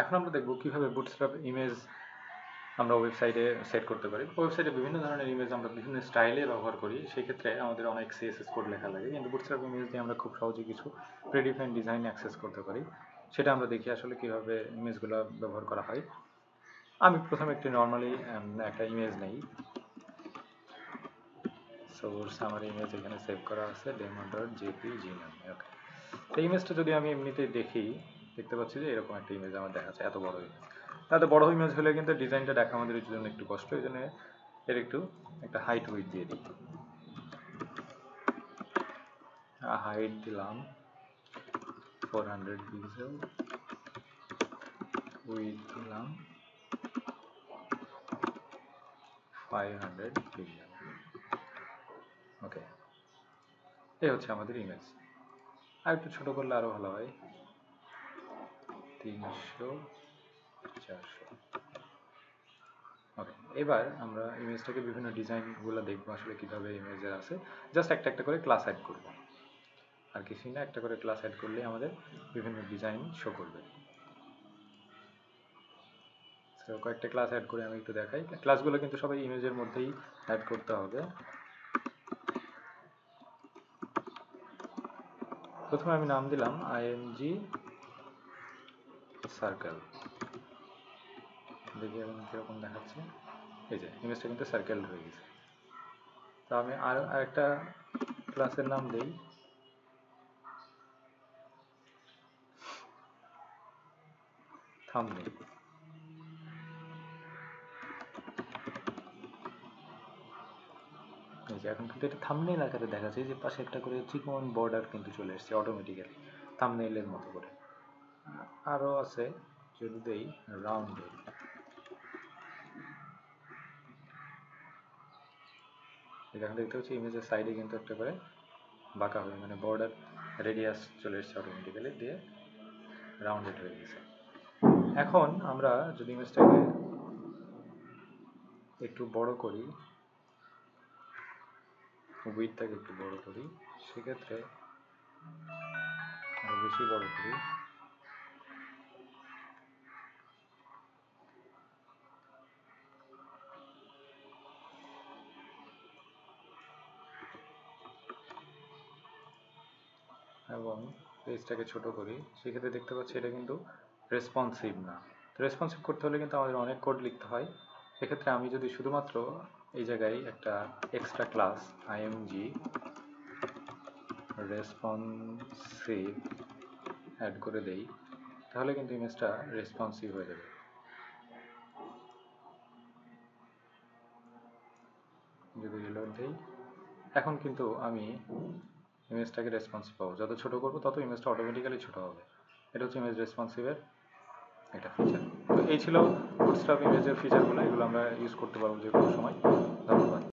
এখন আমরা দেখব কীভাবে বুটস্ট্র্যাপ ইমেজ আমরা ওয়েবসাইটে সেট করতে পারি। ওয়েবসাইটে বিভিন্ন ধরনের ইমেজ আমরা বিভিন্ন স্টাইলে ব্যবহার করি সেই ক্ষেত্রে আমাদের অনেক সিএসএস কোড লেখা লাগে। কিন্তু বুটস্ট্র্যাপ ইমেজ দিয়ে আমরা খুব সহজে কিছু প্রিডিফাইন ডিজাইন অ্যাক্সেস করতে পারি। সেটা আমরা দেখি আসলে কীভাবে ইমেজগুলো ব্যবহার করা হয়। আমি প্রথমে একটি নর্মালি একটা ইমেজ নেই। সোর্স আমার ইমেজ এখানে সেভ করা আছে ডেমো ডট জেপিজি নামে ওকে তো ইমেজটা যদি আমি এমনিতে দেখি দেখতে পাচ্ছি যে এরকম একটা ইমেজ আমার দেখাচ্ছে এত বড় ইমেজ তাতে বড় ইমেজ হলে কিন্তু ডিজাইনটা দেখা আমাদের জন্য একটু কষ্ট, এই জন্য এর একটু একটা হাইট উইথ দিয়ে দিই। হাইট দিলাম ফোর হান্ড্রেড পিক্সেল উইথ দিলাম ফাইভ হান্ড্রেড পিক্সেল ওকে এই হচ্ছে আমাদের ইমেজ আর একটু ছোট করলে আরও ভালো হয়। তিনশো চারশো। ওকে এবার আমরা ইমেজটাকে বিভিন্ন ডিজাইনগুলো দেখব, আসলে কীভাবে ইমেজের আছে। জাস্ট একটা একটা করে ক্লাস অ্যাড করব। আর কিছুই না, একটা করে ক্লাস অ্যাড করলে আমাদের বিভিন্ন ডিজাইন শো করবে। তো কয়েকটা ক্লাস অ্যাড করে আমি একটু দেখাই। ক্লাসগুলো কিন্তু সবাই ইমেজের মধ্যেই অ্যাড করতে হবে। প্রথমে আমি নাম দিলাম আইএমজি সার্কেল দেখি এখন কীরকম দেখাচ্ছে। এই যে ইমেজটা কিন্তু সার্কেল হয়ে গেছে। তো আমি আর আরেকটা ক্লাসের নাম দেই। থামনেল এখন কিন্তু এটা থামনেল আকারে দেখাচ্ছে। যে পাশে একটা করে চিকন বর্ডার কিন্তু চলে এসেছে অটোমেটিক্যালি থামনেলের মতো করে। আরও আছে, যদি দেই রাউন্ডেড এখানে দেখতে পাচ্ছি ইমেজের সাইডে কিন্তু একটা করে বাঁকা হয়ে মানে বর্ডার রেডিয়াস চলে এসেছে অটোমেটিক্যালি দিয়ে রাউন্ডেড হয়ে গেছে। এখন আমরা যদি ইমেজটাকে একটু বড় করি উইথটাকে একটু বড় করি, সেক্ষেত্রে বেশি বড় করি। এবং পেজটাকে ছোট করি, সেক্ষেত্রে দেখতে পাচ্ছি এটা কিন্তু রেসপন্সিভ না। রেসপন্সিভ করতে হলে কিন্তু আমাদের অনেক কোড লিখতে হয়। এক্ষেত্রে আমি যদি শুধুমাত্র এই জায়গায় একটা extra class IMG responsive add করে দেই, তাহলে কিন্তু ইমেজটা রেসপন্সিভ হয়ে যাবে। যদি রিলোড দেই, এখন কিন্তু আমি ইমেজটাকে রেসপন্সিভ পাবো। যত ছোট করব, তত ইমেজটা অটোমেটিক্যালি ছোটো হবে। এটা হচ্ছে ইমেজ রেসপন্সিভের এটা ফিচার তো এই ছিল বুটস্ট্র্যাপ ইমেজের ফিচারগুলো এগুলো আমরা ইউজ করতে পারব যে কোনো সময়